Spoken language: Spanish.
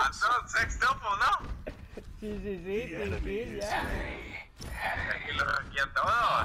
Ah, no, ¿no? Sí, sí, sí, sí, sí, ya. Este, aquí.